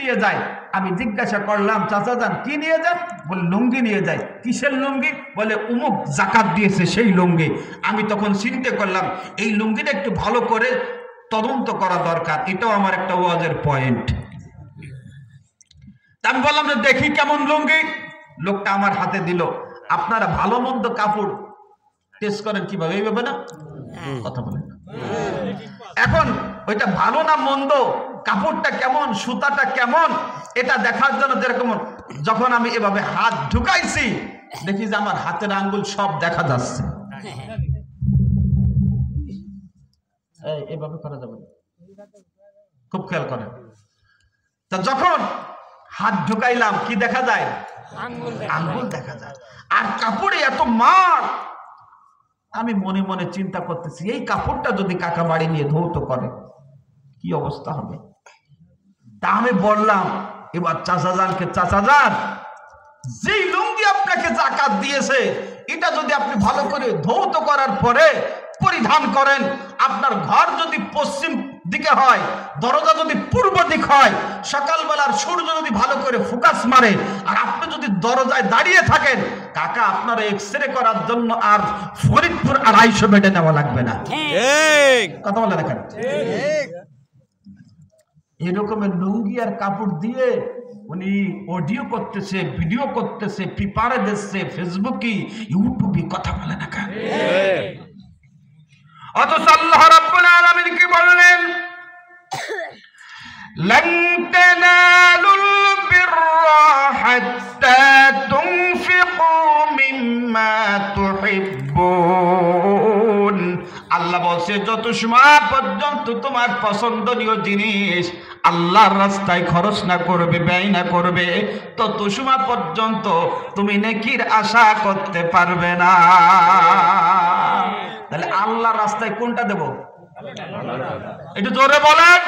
নিয়ে যায়? আমি জিজ্ঞাসা করলাম চাচা যান কি নিয়ে যান? বলে লুঙ্গি নিয়ে যায় কিসের লুঙ্গি? বলে উমুক জাকাত দিয়েছে সেই লুঙ্গি। আমি তখন চিন্তা করলাম এই লুঙ্গিটা একটু ভালো করে তদন্ত করা দরকার এটাও আমার একটা ওয়াজের পয়েন্ট। আমি বললাম যে দেখি কেমন লুঙ্গি। লোকটা আমার হাতে দিল আপনারা ভালো মন্দ কাপড় টেস্ট করেন কীভাবে? এইভাবে না? কথা বলেন। এখন ওইটা ভালো না মন্দ? কাপড়টা কেমন সুতাটা কেমন এটা দেখার জন্য যেরকম যখন আমি এভাবে হাত ঢুকাইছি দেখি যে আমার হাতের আঙ্গুল সব দেখা যাচ্ছে। এভাবে করা যাবে খুব খেয়াল করেন। তা যখন হাত ঢুকাইলাম কি দেখা যায়? আঙ্গুল দেখা যায়। আর কাপড়ে এত মার আমি মনে মনে চিন্তা করতেছি এই কাপড়টা যদি কাকা বাড়ি নিয়ে ধৌত করে কি অবস্থা হবে? তা আমি বললাম এবার চাচা যানকে চাচা যান যেই লুঙ্গি আপনাকে জাকাত দিয়েছে এটা যদি আপনি ভালো করে ধৌত করার পরে পরিধান করেন আপনার ঘর যদি পশ্চিম দিকে হয় দরজা যদি পূর্ব দিক হয় সকালবেলার সূর্য যদি ভালো করে ফোকাস মারে আর আপনি যদি দরজায় দাঁড়িয়ে থাকেন কাকা আপনার এক্স রে করার জন্য আর ফরিদপুর আড়াইশো বেডে নেওয়া লাগবে না। কথা বলে দেখেন। এরকমের লুঙ্গি আর কাপড় দিয়ে উনি অডিও করতেছে ভিডিও করতেছে পেপারে দিচ্ছে ফেসবুকে ইউটিউবে কথা বলে না কেন অথচ আল্লাহ রাব্বুল আলামিন কি বললেন لن تنالوا البر حتى تنفقوا مما تحبون আল্লাহ বলছে, যত সময় পর্যন্ত তোমার পছন্দনীয় জিনিস আল্লাহর রাস্তায় খরচ না করবে, ব্যয় না করবে, তত সময় পর্যন্ত তুমি নেকির আশা করতে পারবে না। তাহলে আল্লাহর রাস্তায় কোনটা দেব? এটা জোরে বলেন।